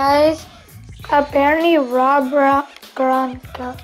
Guys, apparently Rob Gronka uh,